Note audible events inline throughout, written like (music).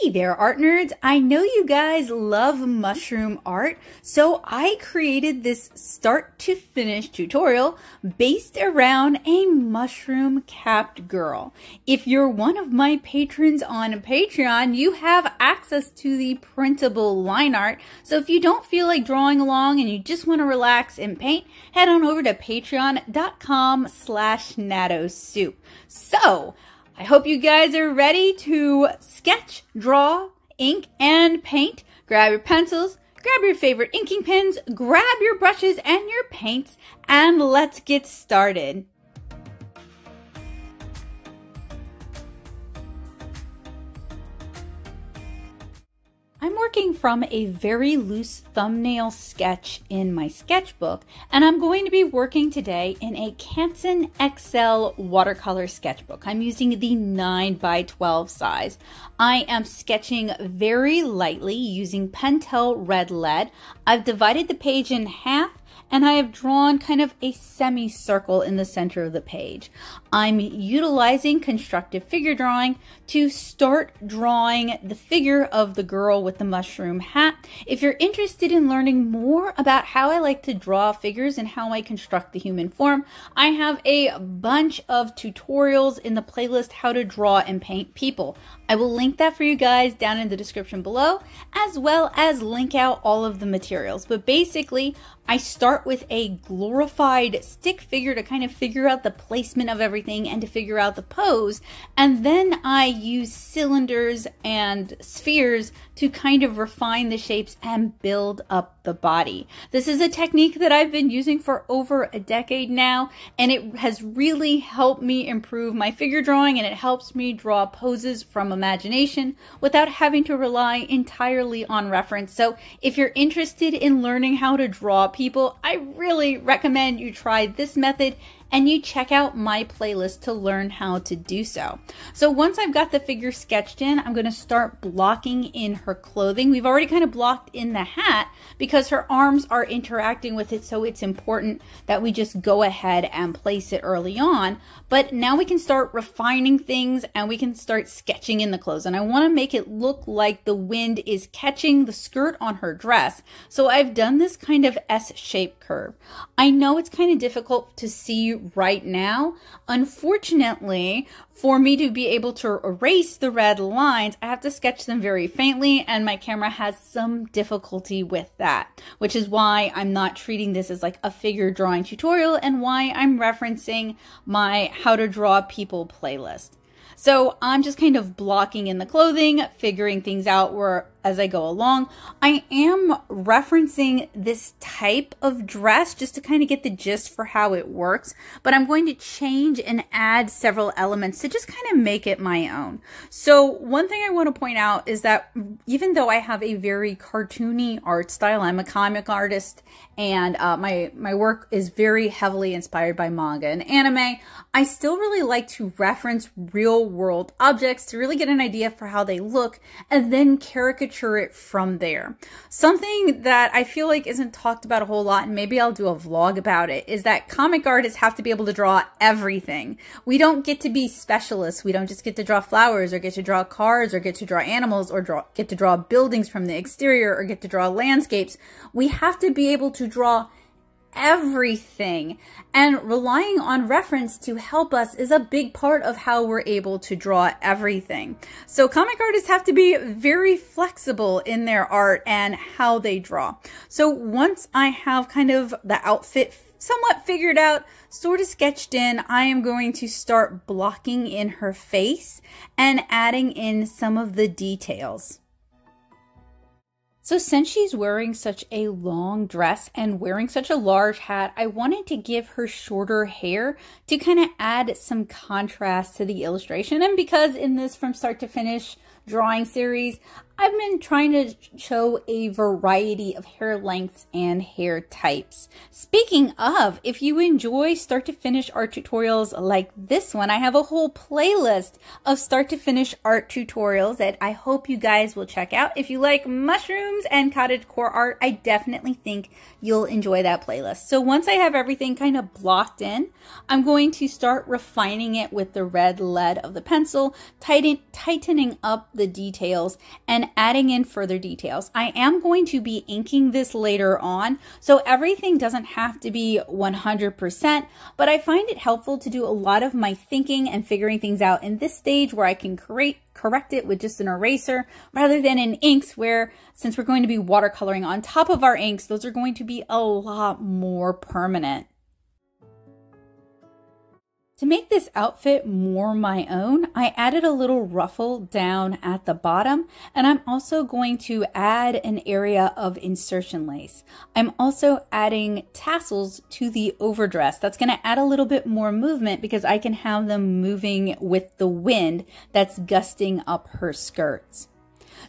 Hey there, art nerds. I know you guys love mushroom art, so I created this start to finish tutorial based around a mushroom capped girl. If you're one of my patrons on Patreon, you have access to the printable line art. So if you don't feel like drawing along and you just want to relax and paint, head on over to patreon.com slash nattosoup. So, I hope you guys are ready to sketch, draw, ink, and paint. Grab your pencils, grab your favorite inking pens, grab your brushes and your paints, and let's get started. I'm working from a very loose thumbnail sketch in my sketchbook, and I'm going to be working today in a Canson XL watercolor sketchbook. I'm using the 9 by 12 size. I am sketching very lightly using Pentel Red Lead. I've divided the page in half and I have drawn kind of a semicircle in the center of the page. I'm utilizing constructive figure drawing to start drawing the figure of the girl with the mushroom hat. If you're interested in learning more about how I like to draw figures and how I construct the human form, I have a bunch of tutorials in the playlist How to Draw and Paint People. I will link that for you guys down in the description below, as well as link out all of the materials. But basically, I start with a glorified stick figure to kind of figure out the placement of everything and to figure out the pose. And then I use cylinders and spheres to kind of refine the shapes and build up the body. This is a technique that I've been using for over a decade now, and it has really helped me improve my figure drawing and it helps me draw poses from imagination without having to rely entirely on reference. So if you're interested in learning how to draw people, I really recommend you try this method and you check out my playlist to learn how to do so. So once I've got the figure sketched in, I'm going to start blocking in her clothing. We've already kind of blocked in the hat because her arms are interacting with it, so it's important that we just go ahead and place it early on. But now we can start refining things and we can start sketching in the clothes. And I want to make it look like the wind is catching the skirt on her dress. So I've done this kind of S-shaped curve. I know it's kind of difficult to see right now. Unfortunately, for me to be able to erase the red lines, I have to sketch them very faintly and my camera has some difficulty with that, which is why I'm not treating this as like a figure drawing tutorial and why I'm referencing my how to draw people playlist. So I'm just kind of blocking in the clothing, figuring things out where as I go along. I am referencing this type of dress just to kind of get the gist for how it works, but I'm going to change and add several elements to just kind of make it my own. So one thing I want to point out is that even though I have a very cartoony art style, I'm a comic artist and uh, my, my work is very heavily inspired by manga and anime, I still really like to reference real world objects to really get an idea for how they look and then caricature caricature it from there. Something that I feel like isn't talked about a whole lot, and maybe I'll do a vlog about it, is that comic artists have to be able to draw everything. We don't get to be specialists. We don't just get to draw flowers or get to draw cars or get to draw animals or draw, get to draw buildings from the exterior or get to draw landscapes. We have to be able to draw everything. And relying on reference to help us is a big part of how we're able to draw everything. So comic artists have to be very flexible in their art and how they draw. So once I have kind of the outfit somewhat figured out, sort of sketched in, I am going to start blocking in her face and adding in some of the details. So since she's wearing such a long dress and wearing such a large hat, I wanted to give her shorter hair to kind of add some contrast to the illustration. And because in this from start to finish drawing series, I've been trying to show a variety of hair lengths and hair types. Speaking of, if you enjoy start to finish art tutorials like this one, I have a whole playlist of start to finish art tutorials that I hope you guys will check out. If you like mushrooms and cottage core art, I definitely think you'll enjoy that playlist. So once I have everything kind of blocked in, I'm going to start refining it with the red lead of the pencil, tighten, tightening up the details, and adding in further details. I am going to be inking this later on, so everything doesn't have to be 100%, but I find it helpful to do a lot of my thinking and figuring things out in this stage where I can create correct it with just an eraser rather than in inks where since we're going to be watercoloring on top of our inks, those are going to be a lot more permanent. To make this outfit more my own, I added a little ruffle down at the bottom, and I'm also going to add an area of insertion lace. I'm also adding tassels to the overdress. That's going to add a little bit more movement because I can have them moving with the wind that's gusting up her skirts.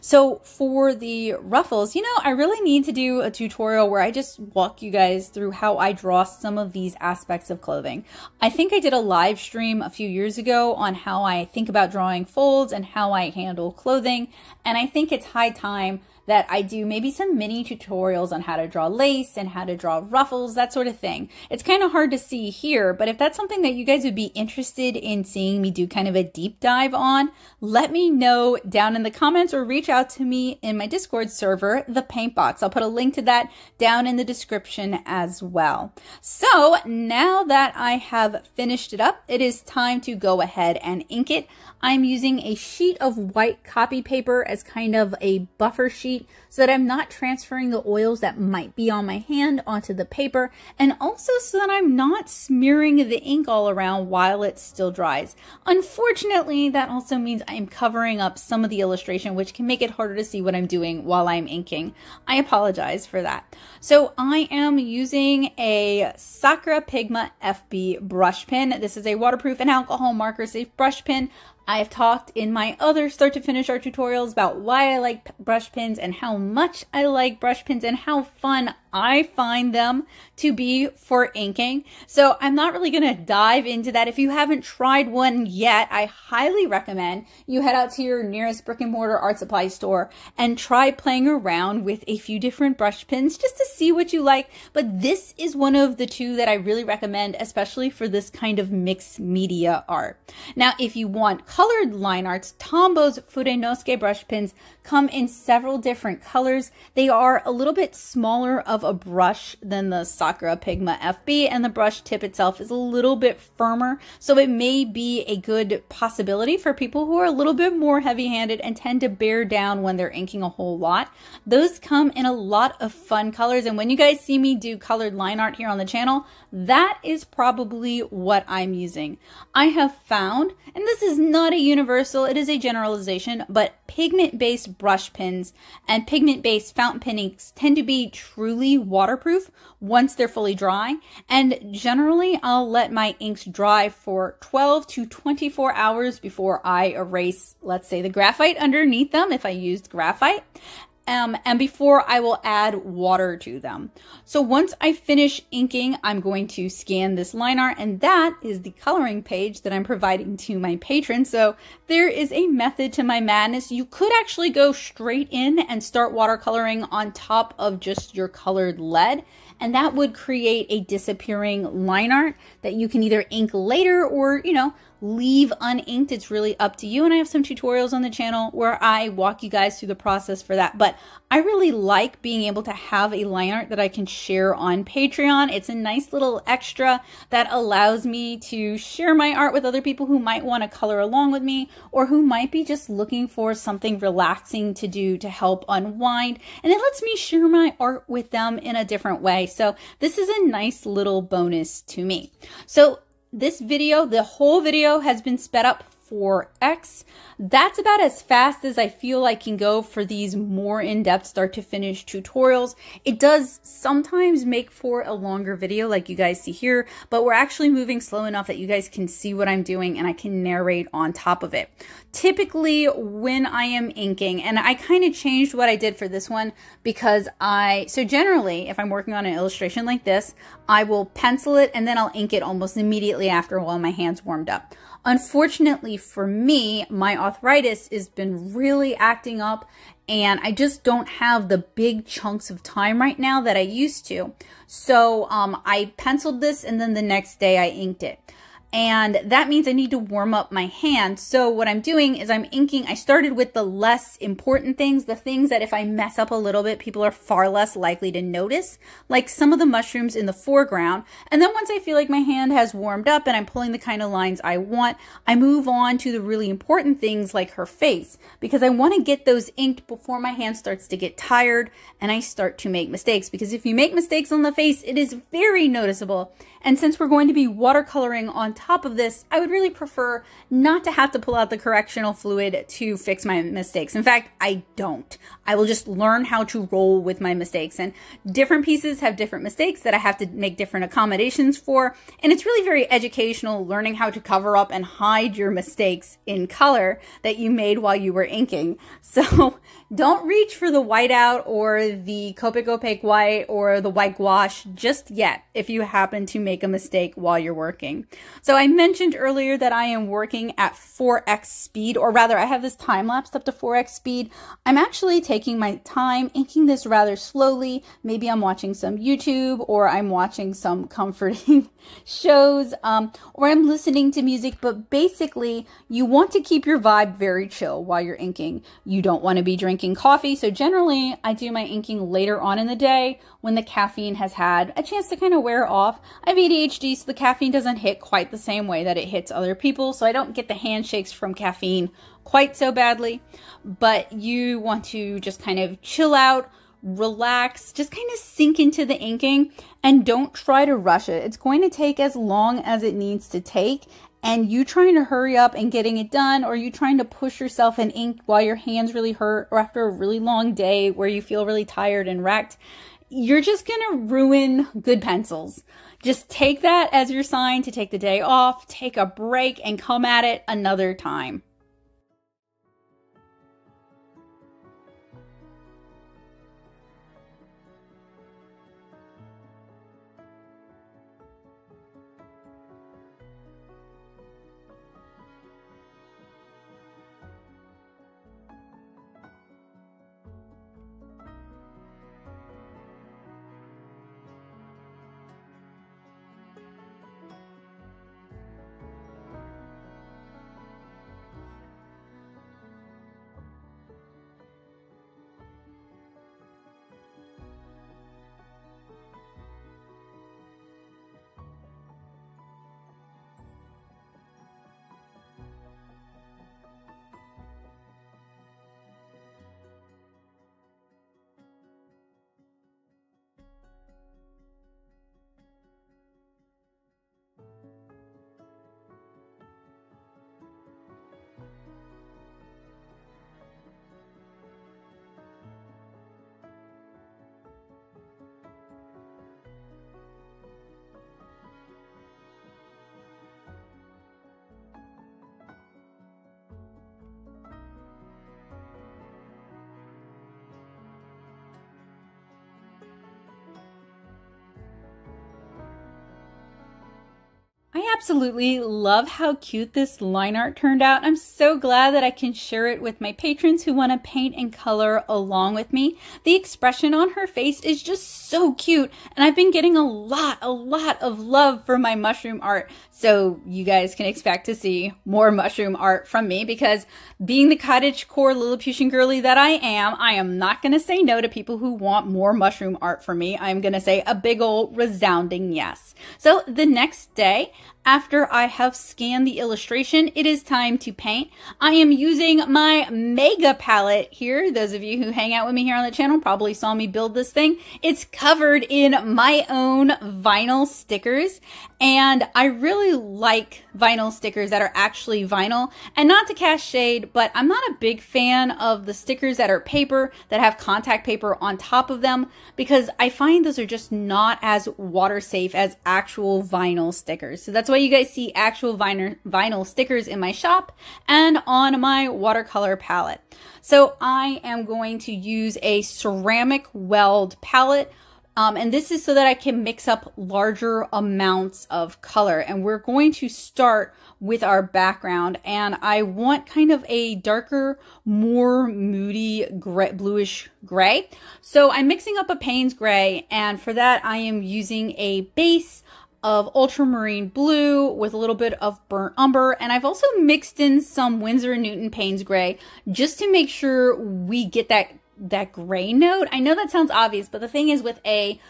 So for the ruffles, you know, I really need to do a tutorial where I just walk you guys through how I draw some of these aspects of clothing. I think I did a live stream a few years ago on how I think about drawing folds and how I handle clothing. And I think it's high time that I do maybe some mini tutorials on how to draw lace and how to draw ruffles, that sort of thing. It's kind of hard to see here, but if that's something that you guys would be interested in seeing me do kind of a deep dive on, let me know down in the comments or reach out to me in my Discord server, the Paint Box. I'll put a link to that down in the description as well. So now that I have finished it up, it is time to go ahead and ink it. I'm using a sheet of white copy paper as kind of a buffer sheet so that I'm not transferring the oils that might be on my hand onto the paper and also so that I'm not smearing the ink all around while it still dries. Unfortunately, that also means I'm covering up some of the illustration which can make it harder to see what I'm doing while I'm inking. I apologize for that. So I am using a Sakura Pigma FB brush pen. This is a waterproof and alcohol marker safe brush pen. I've talked in my other start to finish art tutorials about why I like brush pens and how much I like brush pens and how fun I find them to be for inking. So I'm not really going to dive into that. If you haven't tried one yet, I highly recommend you head out to your nearest brick and mortar art supply store and try playing around with a few different brush pens just to see what you like. But this is one of the two that I really recommend, especially for this kind of mixed media art. Now, if you want colored line arts, Tombows Fudenosuke brush pens come in several different colors. They are a little bit smaller of a brush than the Sakura Pigma FB and the brush tip itself is a little bit firmer. So it may be a good possibility for people who are a little bit more heavy handed and tend to bear down when they're inking a whole lot. Those come in a lot of fun colors. And when you guys see me do colored line art here on the channel, that is probably what I'm using. I have found, and this is not a universal, it is a generalization, but pigment-based brush pens and pigment-based fountain pen inks tend to be truly waterproof once they're fully dry. And generally, I'll let my inks dry for 12 to 24 hours before I erase, let's say, the graphite underneath them if I used graphite um, and before I will add water to them. So once I finish inking, I'm going to scan this line art and that is the coloring page that I'm providing to my patrons. So there is a method to my madness. You could actually go straight in and start watercoloring on top of just your colored lead and that would create a disappearing line art that you can either ink later or, you know, leave uninked. It's really up to you. And I have some tutorials on the channel where I walk you guys through the process for that. But I really like being able to have a line art that I can share on Patreon. It's a nice little extra that allows me to share my art with other people who might want to color along with me or who might be just looking for something relaxing to do to help unwind. And it lets me share my art with them in a different way. So this is a nice little bonus to me. So this video, the whole video has been sped up 4X. That's about as fast as I feel I can go for these more in-depth start to finish tutorials. It does sometimes make for a longer video like you guys see here, but we're actually moving slow enough that you guys can see what I'm doing and I can narrate on top of it. Typically when I am inking, and I kind of changed what I did for this one because I, so generally if I'm working on an illustration like this, I will pencil it and then I'll ink it almost immediately after while my hand's warmed up. Unfortunately for me, my arthritis has been really acting up and I just don't have the big chunks of time right now that I used to. So um, I penciled this and then the next day I inked it and that means I need to warm up my hand. So what I'm doing is I'm inking. I started with the less important things, the things that if I mess up a little bit, people are far less likely to notice, like some of the mushrooms in the foreground. And then once I feel like my hand has warmed up and I'm pulling the kind of lines I want, I move on to the really important things like her face because I want to get those inked before my hand starts to get tired and I start to make mistakes because if you make mistakes on the face, it is very noticeable. And since we're going to be watercoloring on top of this, I would really prefer not to have to pull out the correctional fluid to fix my mistakes. In fact, I don't. I will just learn how to roll with my mistakes. And different pieces have different mistakes that I have to make different accommodations for. And it's really very educational learning how to cover up and hide your mistakes in color that you made while you were inking. (laughs) So don't reach for the whiteout or the Copic opaque white or the white gouache just yet if you happen to make a mistake while you're working. So I mentioned earlier that I am working at 4x speed, or rather I have this time lapse up to 4x speed. I'm actually taking my time inking this rather slowly. Maybe I'm watching some YouTube or I'm watching some (laughs) comforting shows um, or I'm listening to music, but basically you want to keep your vibe very chill while you're inking. You don't want to be drinking coffee. So generally I do my inking later on in the day when the caffeine has had a chance to kind of wear off. I have ADHD, so the caffeine doesn't hit quite the same way that it hits other people. So I don't get the handshakes from caffeine quite so badly, but you want to just kind of chill out, relax, just kind of sink into the inking and don't try to rush it. It's going to take as long as it needs to take. And you trying to hurry up and getting it done, or you trying to push yourself in ink while your hands really hurt, or after a really long day where you feel really tired and wrecked, you're just going to ruin good pencils. Just take that as your sign to take the day off, take a break, and come at it another time. Absolutely love how cute this line art turned out. I'm so glad that I can share it with my patrons who want to paint and color along with me. The expression on her face is just so cute and I've been getting a lot, a lot of love for my mushroom art. So you guys can expect to see more mushroom art from me because being the cottage core Lilliputian girly that I am, I am not going to say no to people who want more mushroom art from me. I'm going to say a big old resounding yes. So the next day, after I have scanned the illustration, it is time to paint. I am using my Mega palette here. Those of you who hang out with me here on the channel probably saw me build this thing. It's covered in my own vinyl stickers and I really like vinyl stickers that are actually vinyl and not to cast shade, but I'm not a big fan of the stickers that are paper that have contact paper on top of them because I find those are just not as water safe as actual vinyl stickers. So that's why you guys see actual vinyl, stickers in my shop and on my watercolor palette. So I am going to use a ceramic weld palette um, and this is so that I can mix up larger amounts of color. And we're going to start with our background. And I want kind of a darker, more moody gray, bluish gray. So I'm mixing up a Payne's gray. And for that, I am using a base of ultramarine blue with a little bit of burnt umber. And I've also mixed in some Winsor & Newton Payne's gray just to make sure we get that that gray note. I know that sounds obvious, but the thing is with a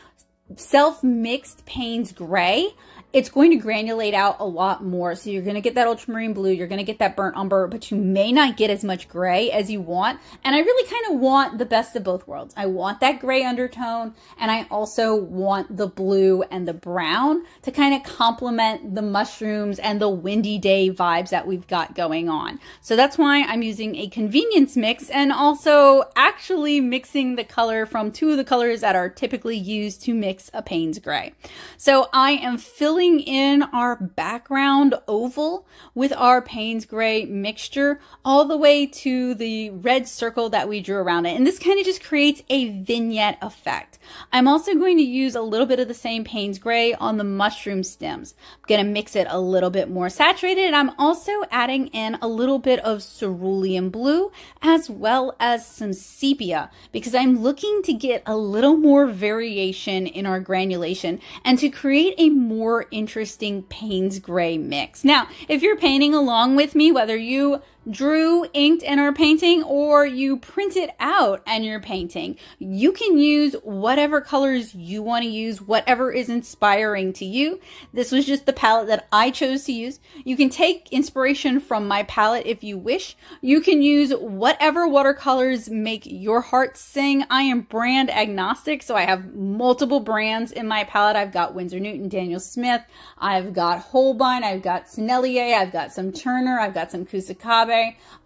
self-mixed Payne's gray, it's going to granulate out a lot more. So you're going to get that ultramarine blue, you're going to get that burnt umber, but you may not get as much gray as you want. And I really kind of want the best of both worlds. I want that gray undertone, and I also want the blue and the brown to kind of complement the mushrooms and the windy day vibes that we've got going on. So that's why I'm using a convenience mix and also actually mixing the color from two of the colors that are typically used to mix a Payne's gray. So I am filling filling in our background oval with our Payne's Gray mixture all the way to the red circle that we drew around it. And this kind of just creates a vignette effect. I'm also going to use a little bit of the same Payne's Gray on the mushroom stems. I'm going to mix it a little bit more saturated. And I'm also adding in a little bit of cerulean blue as well as some sepia because I'm looking to get a little more variation in our granulation and to create a more interesting Payne's Gray mix. Now, if you're painting along with me, whether you drew, inked, and are painting, or you print it out and you're painting. You can use whatever colors you want to use, whatever is inspiring to you. This was just the palette that I chose to use. You can take inspiration from my palette if you wish. You can use whatever watercolors make your heart sing. I am brand agnostic, so I have multiple brands in my palette. I've got Winsor Newton, Daniel Smith, I've got Holbein, I've got Sennelier, I've got some Turner, I've got some Kusakabe,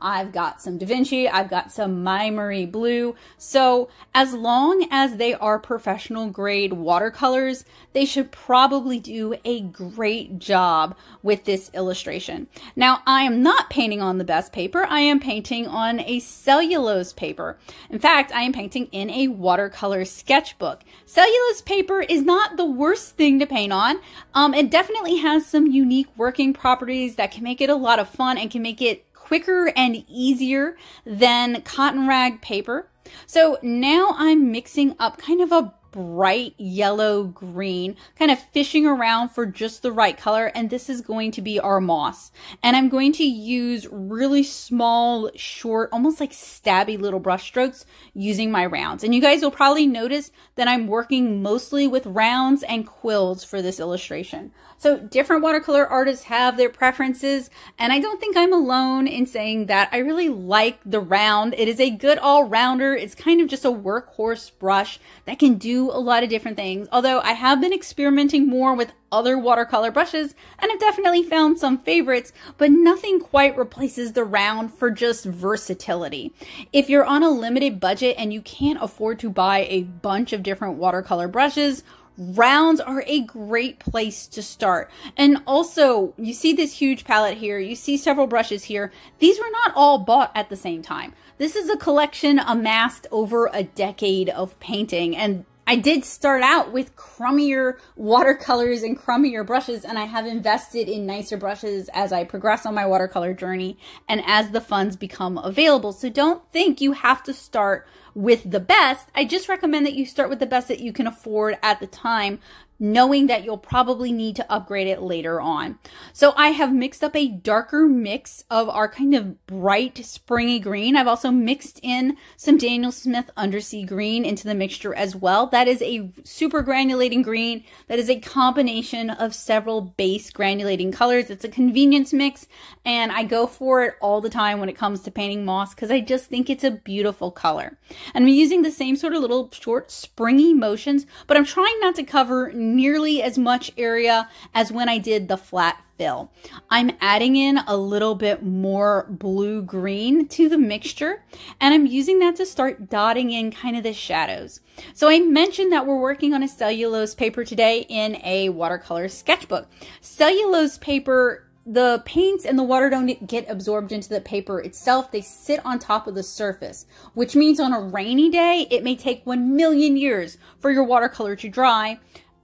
I've got some Da Vinci. I've got some Maimeri Blu. So as long as they are professional grade watercolors, they should probably do a great job with this illustration. Now, I am not painting on the best paper. I am painting on a cellulose paper. In fact, I am painting in a watercolor sketchbook. Cellulose paper is not the worst thing to paint on. Um, it definitely has some unique working properties that can make it a lot of fun and can make it quicker and easier than cotton rag paper. So now I'm mixing up kind of a bright yellow green, kind of fishing around for just the right color. And this is going to be our moss. And I'm going to use really small, short, almost like stabby little brush strokes using my rounds. And you guys will probably notice that I'm working mostly with rounds and quills for this illustration. So different watercolor artists have their preferences, and I don't think I'm alone in saying that I really like the round. It is a good all-rounder. It's kind of just a workhorse brush that can do a lot of different things. Although I have been experimenting more with other watercolor brushes and I've definitely found some favorites, but nothing quite replaces the round for just versatility. If you're on a limited budget and you can't afford to buy a bunch of different watercolor brushes, rounds are a great place to start. And also, you see this huge palette here, you see several brushes here. These were not all bought at the same time. This is a collection amassed over a decade of painting and I did start out with crummier watercolors and crummier brushes, and I have invested in nicer brushes as I progress on my watercolor journey and as the funds become available. So don't think you have to start with the best. I just recommend that you start with the best that you can afford at the time knowing that you'll probably need to upgrade it later on. So I have mixed up a darker mix of our kind of bright springy green. I've also mixed in some Daniel Smith undersea green into the mixture as well. That is a super granulating green. That is a combination of several base granulating colors. It's a convenience mix and I go for it all the time when it comes to painting moss because I just think it's a beautiful color. And I'm using the same sort of little short springy motions, but I'm trying not to cover nearly as much area as when I did the flat fill. I'm adding in a little bit more blue green to the mixture and I'm using that to start dotting in kind of the shadows. So I mentioned that we're working on a cellulose paper today in a watercolor sketchbook. Cellulose paper the paints and the water don't get absorbed into the paper itself. They sit on top of the surface, which means on a rainy day, it may take 1 million years for your watercolor to dry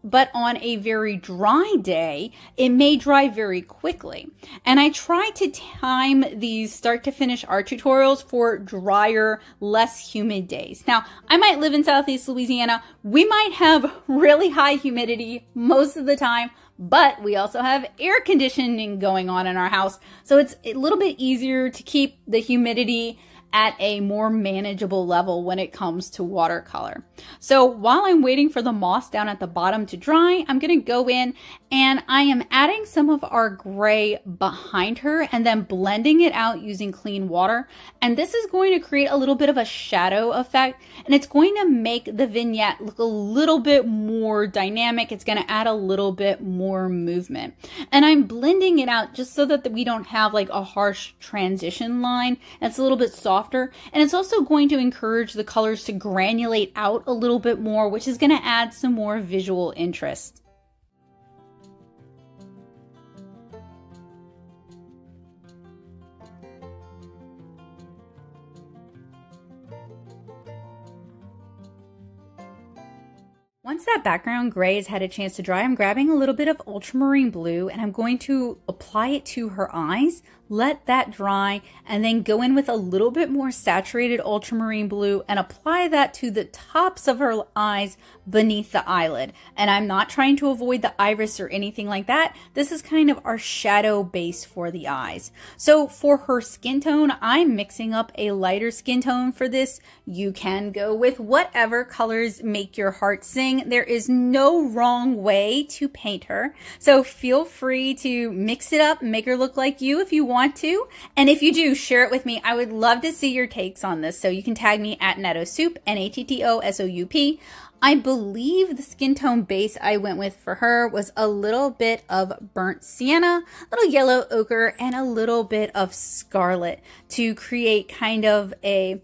but on a very dry day, it may dry very quickly. And I try to time these start to finish art tutorials for drier, less humid days. Now, I might live in Southeast Louisiana. We might have (laughs) really high humidity most of the time, but we also have air conditioning going on in our house. So it's a little bit easier to keep the humidity at a more manageable level when it comes to watercolor. So while I'm waiting for the moss down at the bottom to dry, I'm going to go in and I am adding some of our gray behind her and then blending it out using clean water. And this is going to create a little bit of a shadow effect and it's going to make the vignette look a little bit more dynamic. It's going to add a little bit more movement. And I'm blending it out just so that we don't have like a harsh transition line. It's a little bit soft softer. And it's also going to encourage the colors to granulate out a little bit more, which is going to add some more visual interest. Once that background gray has had a chance to dry, I'm grabbing a little bit of ultramarine blue and I'm going to apply it to her eyes let that dry, and then go in with a little bit more saturated ultramarine blue and apply that to the tops of her eyes beneath the eyelid. And I'm not trying to avoid the iris or anything like that. This is kind of our shadow base for the eyes. So for her skin tone, I'm mixing up a lighter skin tone for this. You can go with whatever colors make your heart sing. There is no wrong way to paint her. So feel free to mix it up, make her look like you if you want want to. And if you do, share it with me. I would love to see your takes on this. So you can tag me at Nattosoup, N-A-T-T-O-S-O-U-P. I believe the skin tone base I went with for her was a little bit of burnt sienna, a little yellow ochre, and a little bit of scarlet to create kind of a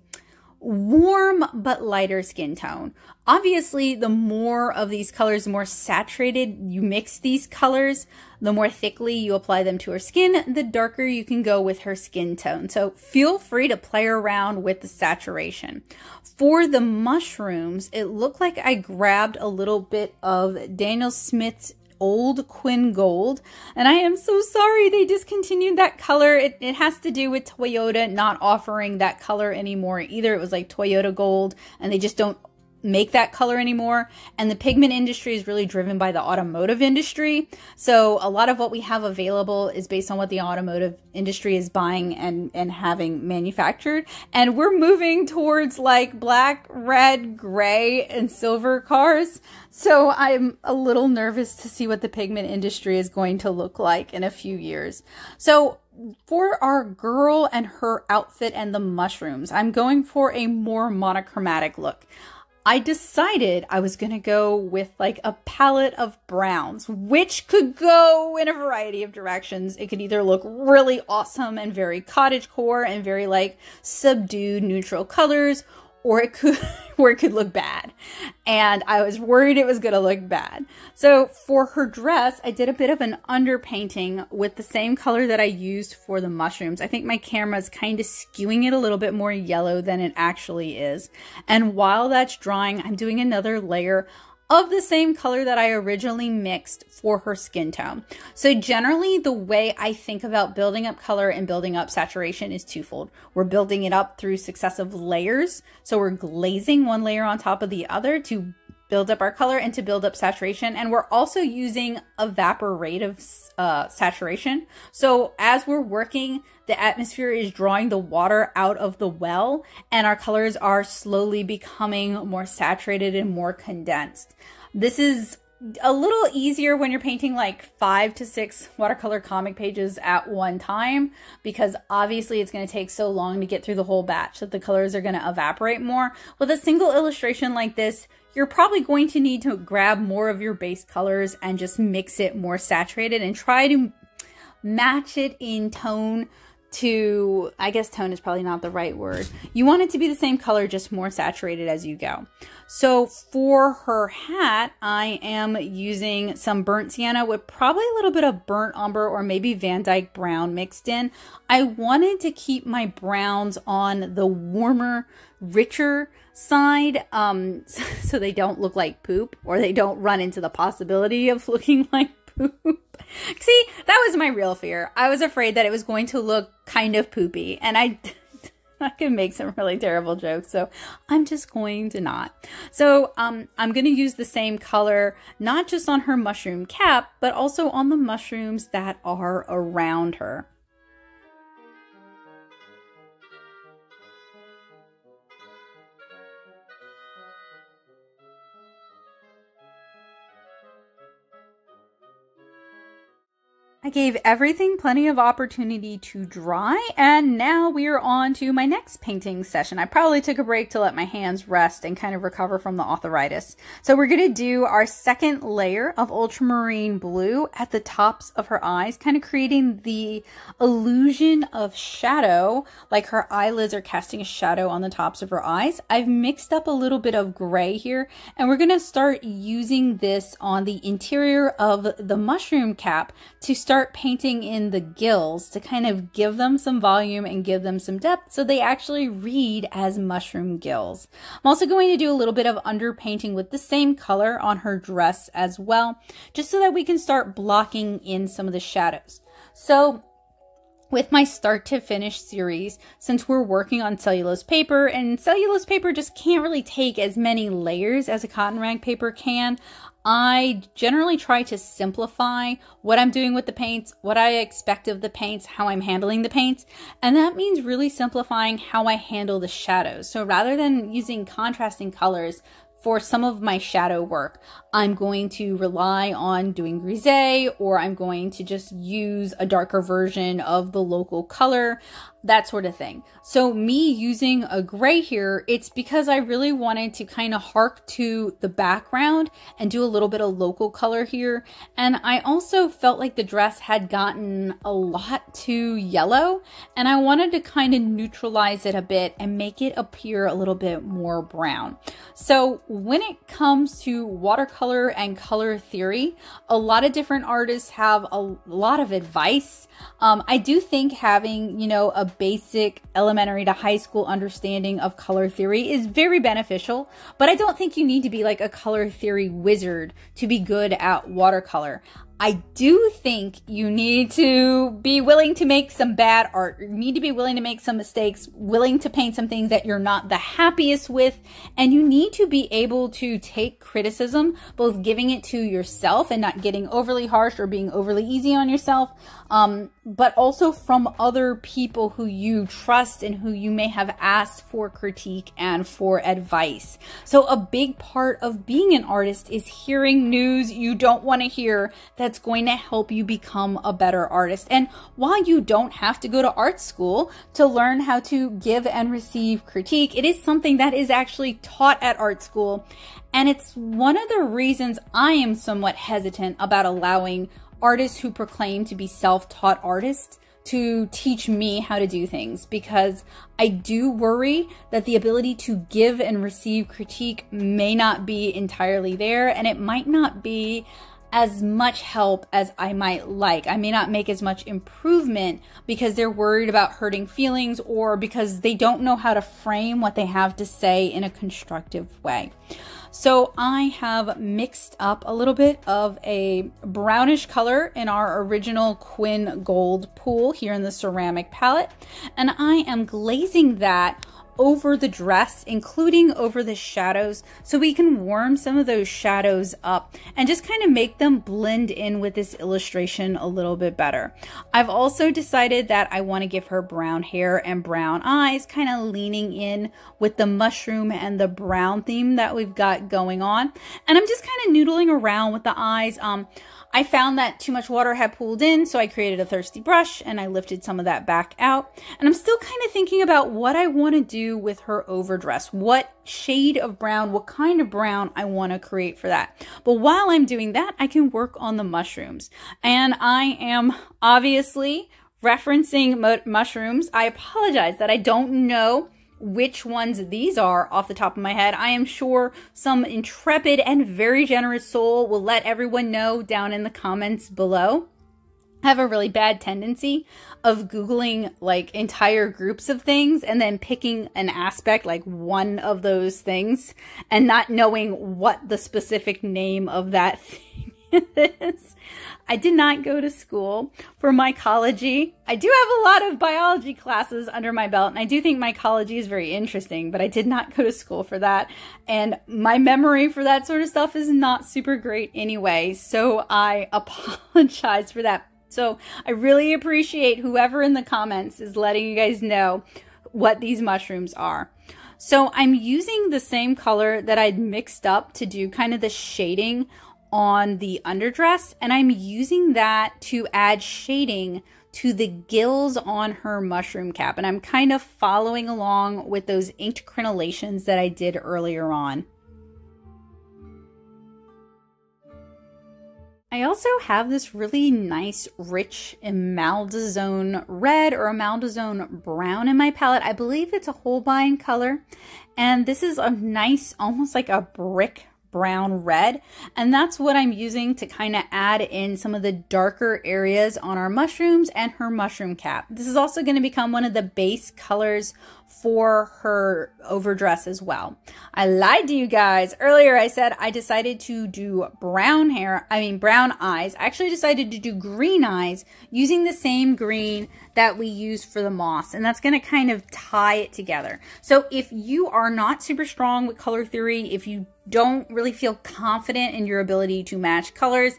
warm but lighter skin tone. Obviously, the more of these colors, the more saturated you mix these colors, the more thickly you apply them to her skin, the darker you can go with her skin tone. So feel free to play around with the saturation. For the mushrooms, it looked like I grabbed a little bit of Daniel Smith's old Quin Gold. And I am so sorry they discontinued that color. It, it has to do with Toyota not offering that color anymore. Either it was like Toyota Gold and they just don't make that color anymore. And the pigment industry is really driven by the automotive industry. So a lot of what we have available is based on what the automotive industry is buying and, and having manufactured. And we're moving towards like black, red, gray, and silver cars. So I'm a little nervous to see what the pigment industry is going to look like in a few years. So for our girl and her outfit and the mushrooms, I'm going for a more monochromatic look. I decided I was going to go with like a palette of browns, which could go in a variety of directions. It could either look really awesome and very cottage core and very like subdued neutral colors, or it could (laughs) or it could look bad. And I was worried it was going to look bad. So for her dress, I did a bit of an underpainting with the same color that I used for the mushrooms. I think my camera is kind of skewing it a little bit more yellow than it actually is. And while that's drying, I'm doing another layer of the same color that I originally mixed for her skin tone. So generally the way I think about building up color and building up saturation is twofold. We're building it up through successive layers. So we're glazing one layer on top of the other to build up our color and to build up saturation. And we're also using evaporative uh, saturation. So as we're working, the atmosphere is drawing the water out of the well and our colors are slowly becoming more saturated and more condensed. This is a little easier when you're painting like five to six watercolor comic pages at one time because obviously it's going to take so long to get through the whole batch that the colors are going to evaporate more. With a single illustration like this, you're probably going to need to grab more of your base colors and just mix it more saturated and try to match it in tone to, I guess tone is probably not the right word. You want it to be the same color, just more saturated as you go. So for her hat, I am using some burnt sienna with probably a little bit of burnt umber or maybe Van Dyke brown mixed in. I wanted to keep my browns on the warmer, richer side um, (laughs) so they don't look like poop or they don't run into the possibility of (laughs) looking like poop. (laughs) See, that was my real fear. I was afraid that it was going to look kind of poopy, and I. I can make some really terrible jokes, so I'm just going to not. So um, I'm going to use the same color, not just on her mushroom cap, but also on the mushrooms that are around her. I gave everything plenty of opportunity to dry, and now we are on to my next painting session. I probably took a break to let my hands rest and kind of recover from the arthritis. So we're going to do our second layer of ultramarine blue at the tops of her eyes, kind of creating the illusion of shadow, like her eyelids are casting a shadow on the tops of her eyes. I've mixed up a little bit of gray here, and we're going to start using this on the interior of the mushroom cap to start start painting in the gills to kind of give them some volume and give them some depth so they actually read as mushroom gills. I'm also going to do a little bit of underpainting with the same color on her dress as well, just so that we can start blocking in some of the shadows. So with my start to finish series, since we're working on cellulose paper and cellulose paper just can't really take as many layers as a cotton rag paper can, I generally try to simplify what I'm doing with the paints, what I expect of the paints, how I'm handling the paints, and that means really simplifying how I handle the shadows. So rather than using contrasting colors for some of my shadow work, I'm going to rely on doing grise or I'm going to just use a darker version of the local color that sort of thing. So me using a gray here, it's because I really wanted to kind of hark to the background and do a little bit of local color here. And I also felt like the dress had gotten a lot too yellow and I wanted to kind of neutralize it a bit and make it appear a little bit more brown. So when it comes to watercolor and color theory, a lot of different artists have a lot of advice. Um, I do think having, you know, a basic elementary to high school understanding of color theory is very beneficial, but I don't think you need to be like a color theory wizard to be good at watercolor. I do think you need to be willing to make some bad art. You need to be willing to make some mistakes, willing to paint some things that you're not the happiest with. And you need to be able to take criticism, both giving it to yourself and not getting overly harsh or being overly easy on yourself, um, but also from other people who you trust and who you may have asked for critique and for advice. So a big part of being an artist is hearing news you don't want to hear that's going to help you become a better artist. And while you don't have to go to art school to learn how to give and receive critique, it is something that is actually taught at art school. And it's one of the reasons I am somewhat hesitant about allowing artists who proclaim to be self-taught artists to teach me how to do things because I do worry that the ability to give and receive critique may not be entirely there and it might not be as much help as I might like. I may not make as much improvement because they're worried about hurting feelings or because they don't know how to frame what they have to say in a constructive way. So I have mixed up a little bit of a brownish color in our original Quin Gold pool here in the ceramic palette. And I am glazing that over the dress, including over the shadows, so we can warm some of those shadows up and just kind of make them blend in with this illustration a little bit better. I've also decided that I want to give her brown hair and brown eyes, kind of leaning in with the mushroom and the brown theme that we've got going on. And I'm just kind of noodling around with the eyes. Um, I found that too much water had pooled in, so I created a thirsty brush and I lifted some of that back out. And I'm still kind of thinking about what I want to do with her overdress, what shade of brown, what kind of brown I want to create for that. But while I'm doing that, I can work on the mushrooms. And I am obviously referencing mushrooms. I apologize that I don't know which ones these are off the top of my head. I am sure some intrepid and very generous soul will let everyone know down in the comments below. I have a really bad tendency of Googling like entire groups of things and then picking an aspect, like one of those things, and not knowing what the specific name of that (laughs) thing is. I did not go to school for mycology. I do have a lot of biology classes under my belt, and I do think mycology is very interesting, but I did not go to school for that. And my memory for that sort of stuff is not super great anyway, so I (laughs) apologize for that. So I really appreciate whoever in the comments is letting you guys know what these mushrooms are. So I'm using the same color that I'd mixed up to do kind of the shading on the underdress and I'm using that to add shading to the gills on her mushroom cap and I'm kind of following along with those inked crenellations that I did earlier on. I also have this really nice rich Imidazolone red or Imidazolone brown in my palette. I believe it's a Holbein color and this is a nice almost like a brick brown red and that's what I'm using to kind of add in some of the darker areas on our mushrooms and her mushroom cap. This is also going to become one of the base colors for her overdress as well. I lied to you guys. Earlier I said I decided to do brown hair, I mean brown eyes. I actually decided to do green eyes using the same green that we use for the moss. And that's going to kind of tie it together. So if you are not super strong with color theory, if you don't really feel confident in your ability to match colors,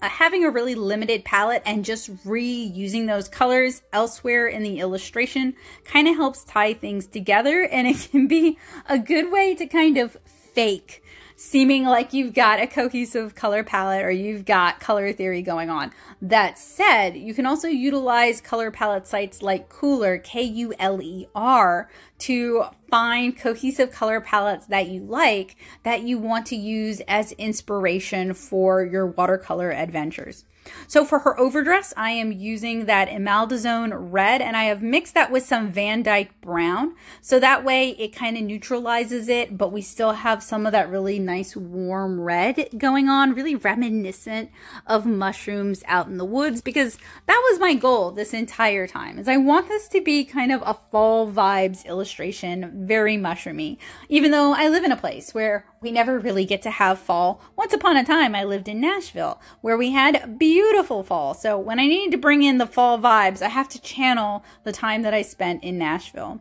having a really limited palette and just reusing those colors elsewhere in the illustration kind of helps tie things together and it can be a good way to kind of fake seeming like you've got a cohesive color palette or you've got color theory going on. That said, you can also utilize color palette sites like Kuler, K-U-L-E-R, to find cohesive color palettes that you like that you want to use as inspiration for your watercolor adventures. So for her overdress, I am using that Imidazolone red and I have mixed that with some Van Dyke brown. So that way it kind of neutralizes it, but we still have some of that really nice warm red going on, really reminiscent of mushrooms out in the woods because that was my goal this entire time is I want this to be kind of a fall vibes illustration, very mushroomy, even though I live in a place where we never really get to have fall. Once upon a time, I lived in Nashville where we had beautiful fall. So when I need to bring in the fall vibes, I have to channel the time that I spent in Nashville.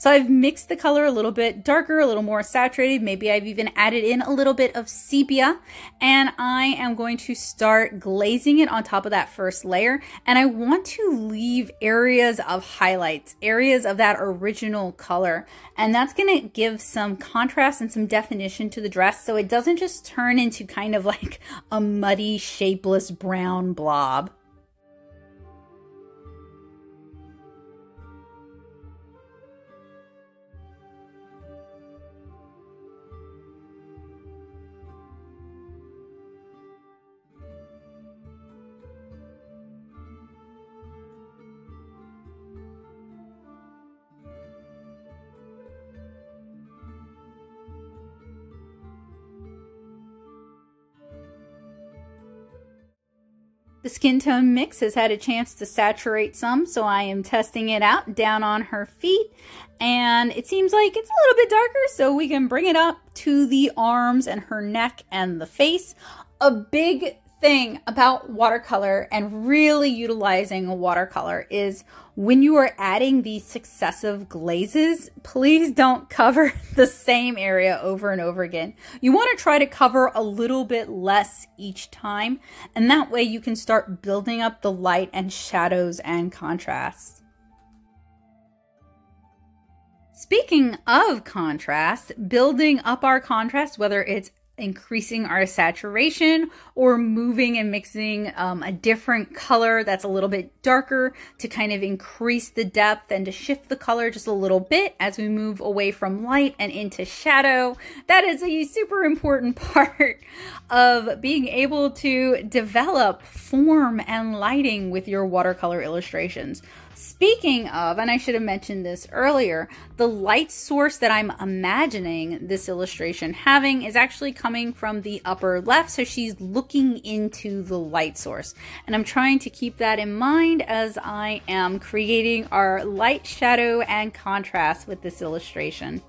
So I've mixed the color a little bit darker, a little more saturated. Maybe I've even added in a little bit of sepia and I am going to start glazing it on top of that first layer. And I want to leave areas of highlights, areas of that original color. And that's going to give some contrast and some definition to the dress so it doesn't just turn into kind of like (laughs) a muddy, shapeless brown blob. The skin tone mix has had a chance to saturate some, so I am testing it out down on her feet. And it seems like it's a little bit darker, so we can bring it up to the arms and her neck and the face. A big thing about watercolor and really utilizing a watercolor is when you are adding these successive glazes, please don't (laughs) cover the same area over and over again. You want to try to cover a little bit less each time, and that way you can start building up the light and shadows and contrasts. Speaking of contrast, building up our contrast, whether it's increasing our saturation or moving and mixing um, a different color that's a little bit darker to kind of increase the depth and to shift the color just a little bit as we move away from light and into shadow. That is a super important (laughs) part of being able to develop form and lighting with your watercolor illustrations. Speaking of, and I should have mentioned this earlier, the light source that I'm imagining this illustration having is actually coming from the upper left. So she's looking into the light source. And I'm trying to keep that in mind as I am creating our light, shadow, and contrast with this illustration.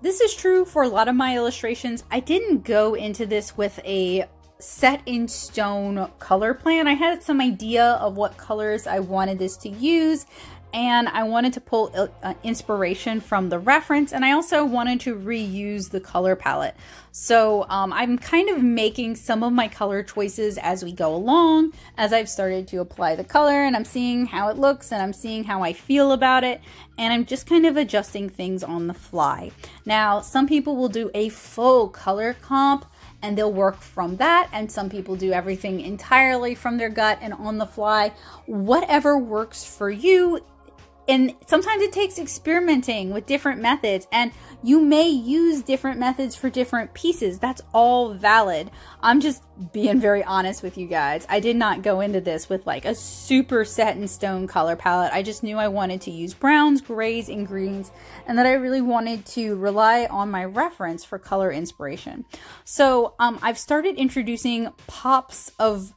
This is true for a lot of my illustrations. I didn't go into this with a set in stone color plan. I had some idea of what colors I wanted this to use and I wanted to pull uh, inspiration from the reference and I also wanted to reuse the color palette. So um, I'm kind of making some of my color choices as we go along as I've started to apply the color and I'm seeing how it looks and I'm seeing how I feel about it and I'm just kind of adjusting things on the fly. Now some people will do a full color comp and they'll work from that. And some people do everything entirely from their gut and on the fly. Whatever works for you and sometimes it takes experimenting with different methods and you may use different methods for different pieces. That's all valid. I'm just being very honest with you guys. I did not go into this with like a super set in stone color palette. I just knew i wanted to use browns grays and greens and that i really wanted to rely on my reference for color inspiration. So um, i've started introducing pops of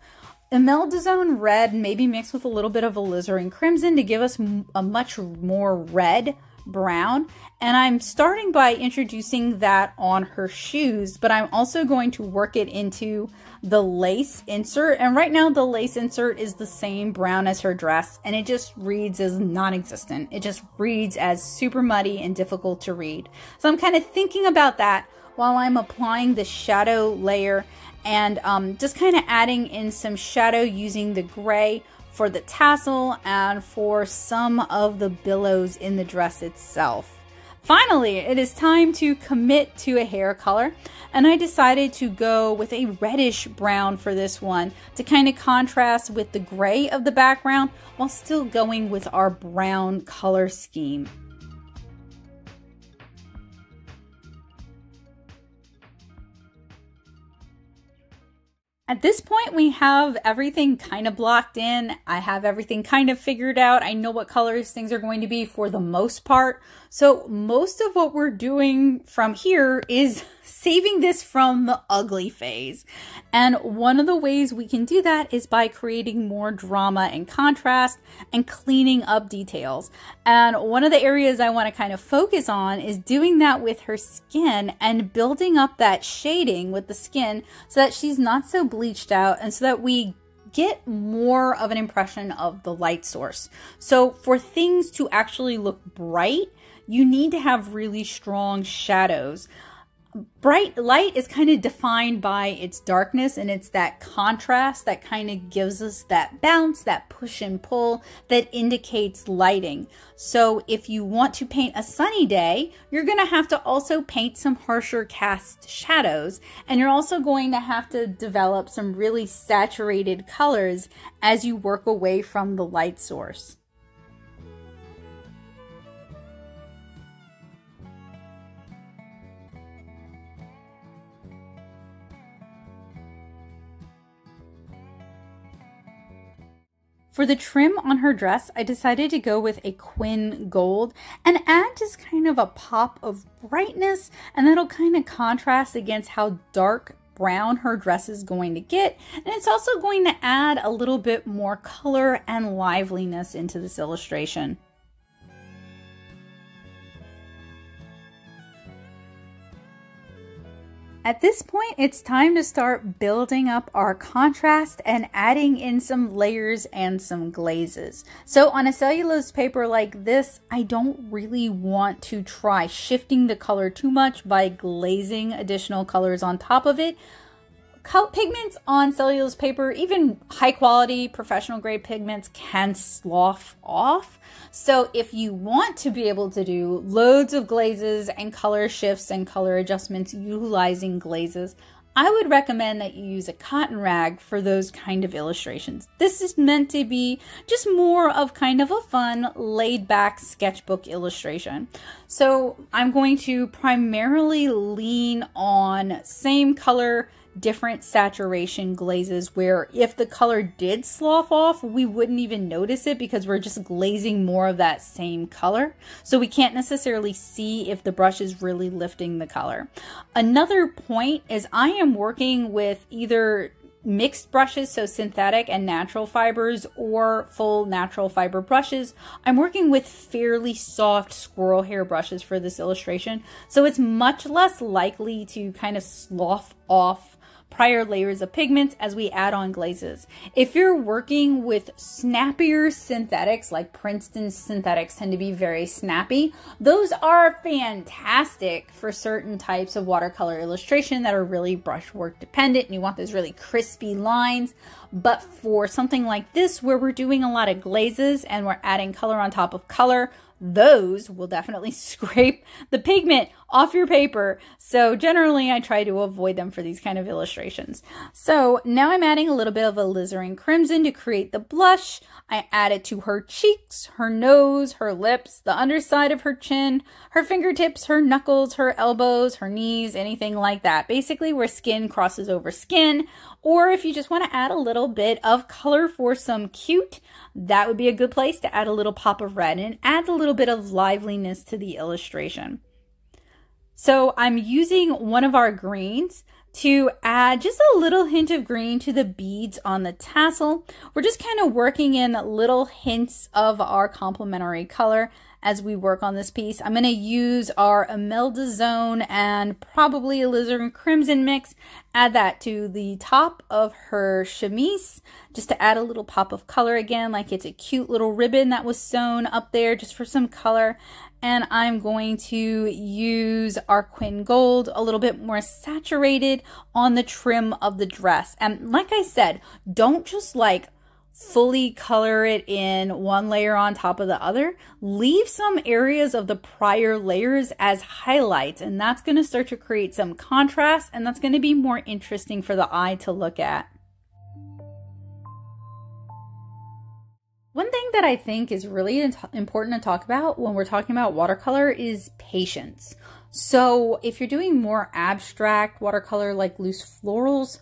Imidazolone red, maybe mixed with a little bit of alizarin crimson to give us a much more red brown. And I'm starting by introducing that on her shoes, but I'm also going to work it into the lace insert. And right now the lace insert is the same brown as her dress and it just reads as non-existent. It just reads as super muddy and difficult to read. So I'm kind of thinking about that while I'm applying the shadow layer and um, just kind of adding in some shadow using the gray for the tassel and for some of the billows in the dress itself. Finally, it is time to commit to a hair color, and I decided to go with a reddish brown for this one to kind of contrast with the gray of the background while still going with our brown color scheme. At this point, we have everything kind of blocked in. I have everything kind of figured out. I know what colors things are going to be for the most part. So most of what we're doing from here is saving this from the ugly phase. And one of the ways we can do that is by creating more drama and contrast and cleaning up details. And one of the areas I want to kind of focus on is doing that with her skin and building up that shading with the skin so that she's not so bleached out and so that we get more of an impression of the light source. So for things to actually look bright, you need to have really strong shadows. Bright light is kind of defined by its darkness and it's that contrast that kind of gives us that bounce, that push and pull that indicates lighting. So if you want to paint a sunny day, you're going to have to also paint some harsher cast shadows and you're also going to have to develop some really saturated colors as you work away from the light source. For the trim on her dress, I decided to go with a Quin Gold and add just kind of a pop of brightness and that'll kind of contrast against how dark brown her dress is going to get. And it's also going to add a little bit more color and liveliness into this illustration. At this point, it's time to start building up our contrast and adding in some layers and some glazes. So on a cellulose paper like this, I don't really want to try shifting the color too much by glazing additional colors on top of it pigments on cellulose paper, even high quality professional grade pigments can slough off. So if you want to be able to do loads of glazes and color shifts and color adjustments utilizing glazes, I would recommend that you use a cotton rag for those kind of illustrations. This is meant to be just more of kind of a fun, laid back sketchbook illustration. So I'm going to primarily lean on same color different saturation glazes where if the color did slough off, we wouldn't even notice it because we're just glazing more of that same color. So we can't necessarily see if the brush is really lifting the color. Another point is I am working with either mixed brushes, so synthetic and natural fibers, or full natural fiber brushes. I'm working with fairly soft squirrel hair brushes for this illustration, so it's much less likely to kind of slough off prior layers of pigments as we add on glazes. If you're working with snappier synthetics, like Princeton synthetics tend to be very snappy, those are fantastic for certain types of watercolor illustration that are really brushwork dependent and you want those really crispy lines. But for something like this, where we're doing a lot of glazes and we're adding color on top of color, those will definitely (laughs) scrape the pigment off your paper. So generally I try to avoid them for these kind of illustrations. So now I'm adding a little bit of alizarin crimson to create the blush. I add it to her cheeks, her nose, her lips, the underside of her chin, her fingertips, her knuckles, her elbows, her knees, anything like that. Basically where skin crosses over skin. Or if you just want to add a little bit of color for some cute, that would be a good place to add a little pop of red and add a little bit of liveliness to the illustration. So I'm using one of our greens to add just a little hint of green to the beads on the tassel. We're just kind of working in little hints of our complementary color as we work on this piece. I'm going to use our Imidazolone and probably alizarin crimson mix. Add that to the top of her chemise just to add a little pop of color again, like it's a cute little ribbon that was sewn up there just for some color. And I'm going to use our Quin Gold a little bit more saturated on the trim of the dress. And like I said, don't just like fully color it in one layer on top of the other, leave some areas of the prior layers as highlights, and that's going to start to create some contrast, and that's going to be more interesting for the eye to look at. One thing that I think is really important to talk about when we're talking about watercolor is patience. So if you're doing more abstract watercolor like loose florals,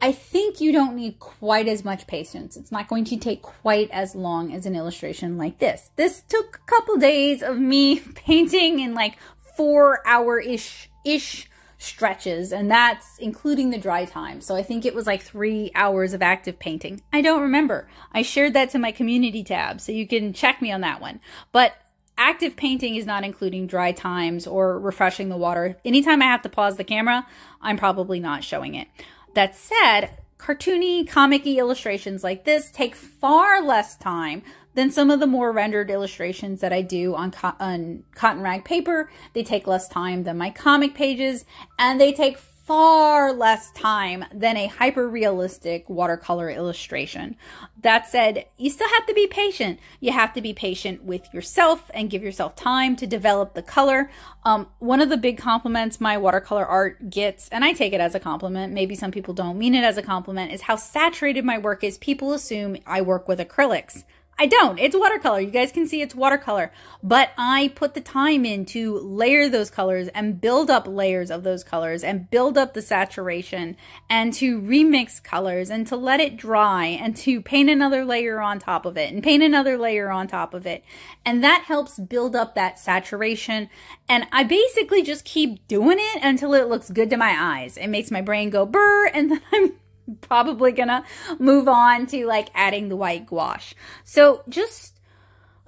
I think you don't need quite as much patience. It's not going to take quite as long as an illustration like this. This took a couple days of me (laughs) painting in like four hour ish ish stretches and that's including the dry time. So I think it was like three hours of active painting. I don't remember. I shared that to my community tab so you can check me on that one. But active painting is not including dry times or refreshing the water. Anytime I have to pause the camera, I'm probably not showing it. That said, cartoony, comic illustrations like this take far less time than some of the more rendered illustrations that I do on, co on cotton rag paper. They take less time than my comic pages, and they take far less time than a hyper realistic watercolor illustration. That said, you still have to be patient. You have to be patient with yourself and give yourself time to develop the color. Um, one of the big compliments my watercolor art gets, and I take it as a compliment, maybe some people don't mean it as a compliment, is how saturated my work is. People assume I work with acrylics. I don't. It's watercolor. You guys can see it's watercolor. But I put the time in to layer those colors and build up layers of those colors and build up the saturation and to remix colors and to let it dry and to paint another layer on top of it and paint another layer on top of it. And that helps build up that saturation. And I basically just keep doing it until it looks good to my eyes. It makes my brain go burr and then (laughs) I'm probably gonna move on to like adding the white gouache. So just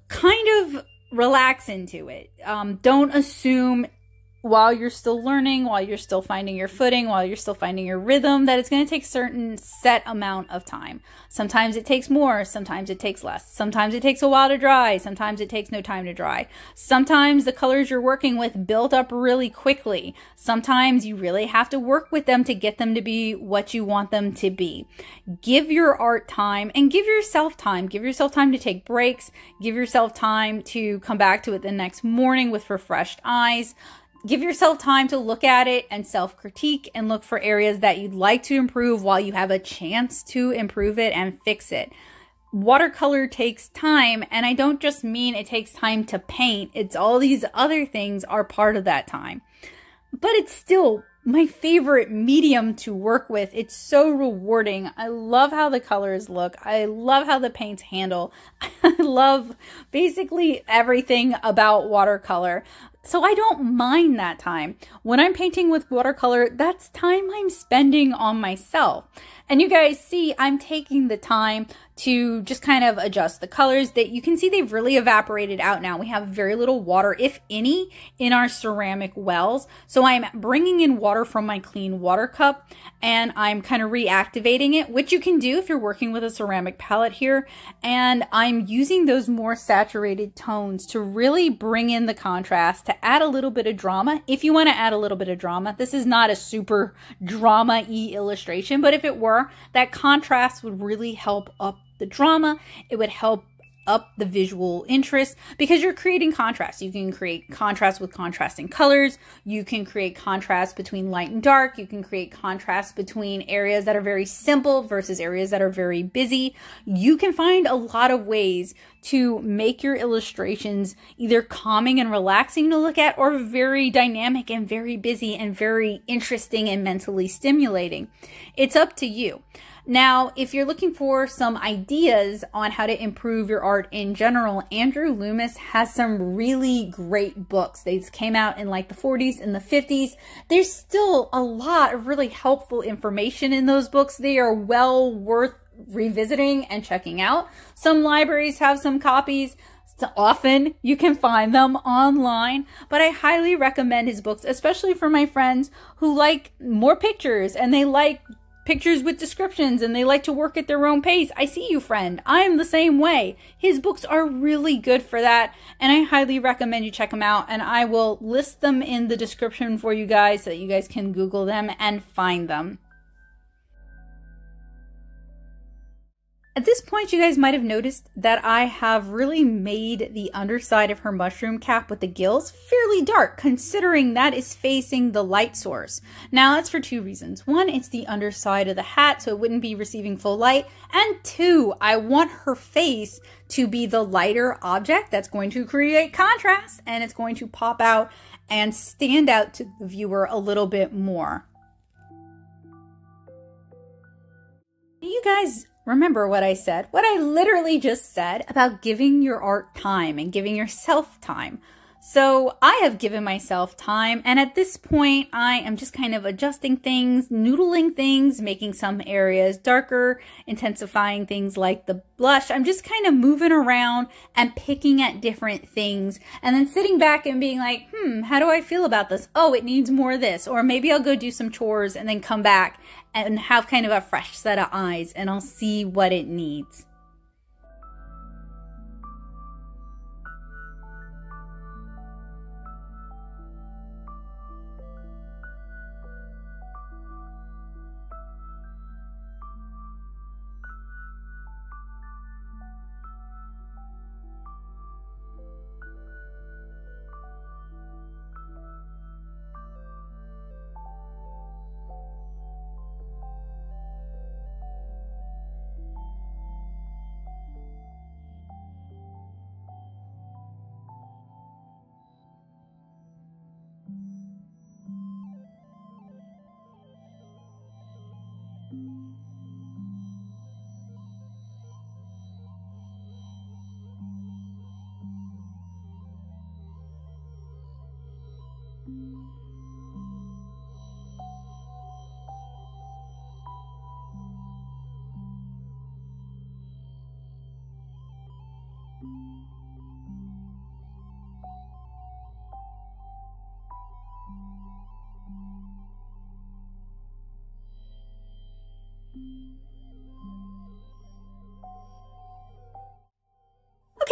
kind of relax into it. Um, don't assume while you're still learning, while you're still finding your footing, while you're still finding your rhythm, that it's going to take certain set amount of time. Sometimes it takes more, sometimes it takes less. Sometimes it takes a while to dry, sometimes it takes no time to dry. Sometimes the colors you're working with build up really quickly. Sometimes you really have to work with them to get them to be what you want them to be. Give your art time and give yourself time. Give yourself time to take breaks. Give yourself time to come back to it the next morning with refreshed eyes give yourself time to look at it and self critique and look for areas that you'd like to improve while you have a chance to improve it and fix it. Watercolor takes time, and I don't just mean it takes time to paint, it's all these other things are part of that time. But it's still my favorite medium to work with. It's so rewarding. I love how the colors look. I love how the paints handle. (laughs) I love basically everything about watercolor. So I don't mind that time. When I'm painting with watercolor, that's time I'm spending on myself. And you guys see, I'm taking the time to just kind of adjust the colors that you can see they've really evaporated out now. We have very little water, if any, in our ceramic wells. So I'm bringing in water from my clean water cup and I'm kind of reactivating it, which you can do if you're working with a ceramic palette here. And I'm using those more saturated tones to really bring in the contrast, to add a little bit of drama. If you want to add a little bit of drama, this is not a super drama-y illustration, but if it were, that contrast would really help up the drama. It would help up the visual interest because you're creating contrast. You can create contrast with contrasting colors. You can create contrast between light and dark. You can create contrast between areas that are very simple versus areas that are very busy. You can find a lot of ways to make your illustrations either calming and relaxing to look at or very dynamic and very busy and very interesting and mentally stimulating. It's up to you. Now, if you're looking for some ideas on how to improve your art in general, Andrew Loomis has some really great books. These came out in like the 40s and the 50s. There's still a lot of really helpful information in those books. They are well worth revisiting and checking out. Some libraries have some copies. So often you can find them online, but I highly recommend his books, especially for my friends who like more pictures and they like pictures with descriptions and they like to work at their own pace. I see you, friend. I'm the same way. His books are really good for that, and I highly recommend you check them out. And I will list them in the description for you guys so that you guys can Google them and find them. At this point, you guys might have noticed that I have really made the underside of her mushroom cap with the gills fairly dark, considering that is facing the light source. Now, that's for two reasons. One, it's the underside of the hat, so it wouldn't be receiving full light. And two, I want her face to be the lighter object that's going to create contrast, and it's going to pop out and stand out to the viewer a little bit more. You guys remember what I said, what I literally just said about giving your art time and giving yourself time. So I have given myself time, and at this point, I am just kind of adjusting things, noodling things, making some areas darker, intensifying things like the blush. I'm just kind of moving around and picking at different things, and then sitting back and being like, hmm, how do I feel about this? Oh, it needs more of this. Or maybe I'll go do some chores and then come back and have kind of a fresh set of eyes, and I'll see what it needs.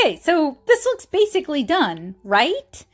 Okay, so this looks basically done, right?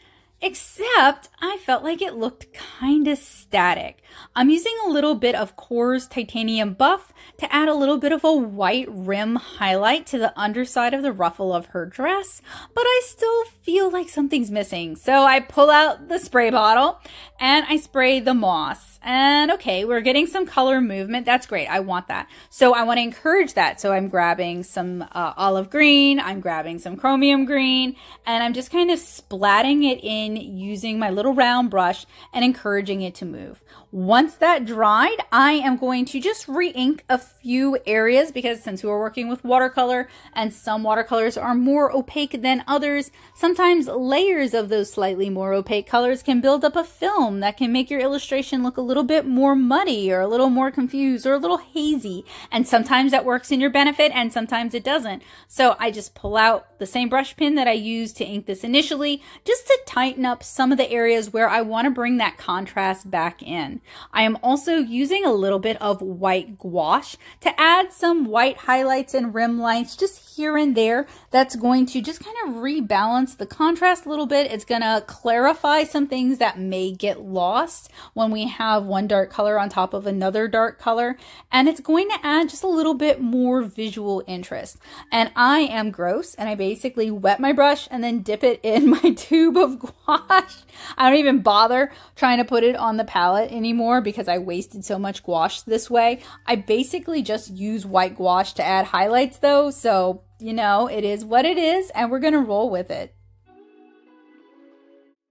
Except I felt like it looked kind of static. I'm using a little bit of Kors Titanium Buff to add a little bit of a white rim highlight to the underside of the ruffle of her dress, but I still feel like something's missing. So I pull out the spray bottle and I spray the moss. And okay, we're getting some color movement. That's great. I want that. So I want to encourage that. So I'm grabbing some uh, olive green, I'm grabbing some chromium green, and I'm just kind of splatting it in using my little round brush and encouraging it to move. Once that dried, I am going to just re-ink a few areas because since we are working with watercolor and some watercolors are more opaque than others, sometimes layers of those slightly more opaque colors can build up a film that can make your illustration look a little bit more muddy or a little more confused or a little hazy. And sometimes that works in your benefit and sometimes it doesn't. So I just pull out the same brush pen that I used to ink this initially just to tighten up some of the areas where I want to bring that contrast back in. I am also using a little bit of white gouache to add some white highlights and rim lights just here and there. That's going to just kind of rebalance the contrast a little bit. It's going to clarify some things that may get lost when we have one dark color on top of another dark color. And it's going to add just a little bit more visual interest. And I am gross and I basically wet my brush and then dip it in (laughs) my tube of gouache. I don't even bother trying to put it on the palette anymore because I wasted so much gouache this way. I basically just use white gouache to add highlights though, so you know, it is what it is and we're gonna roll with it.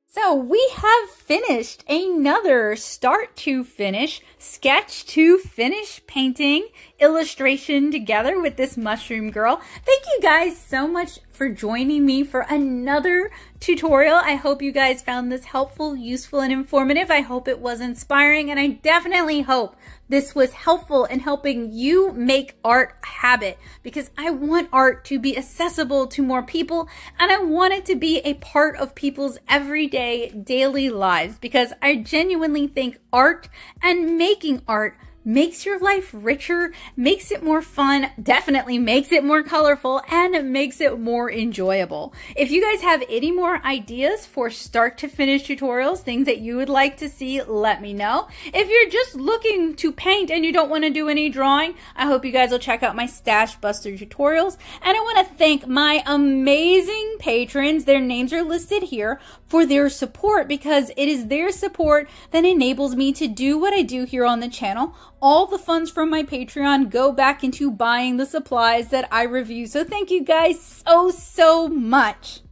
So we have finished another start to finish, sketch to finish painting illustration together with this mushroom girl. Thank you guys so much for joining me for another tutorial. I hope you guys found this helpful, useful, and informative. I hope it was inspiring, and I definitely hope this was helpful in helping you make art a habit because I want art to be accessible to more people and I want it to be a part of people's everyday, daily lives because I genuinely think art and making art makes your life richer, makes it more fun, definitely makes it more colorful, and makes it more enjoyable. If you guys have any more ideas for start to finish tutorials, things that you would like to see, let me know. If you're just looking to paint and you don't want to do any drawing, I hope you guys will check out my Stash Buster tutorials. And I want to thank my amazing patrons, their names are listed here, for their support because it is their support that enables me to do what I do here on the channel all the funds from my Patreon go back into buying the supplies that I review. So thank you guys so, so much.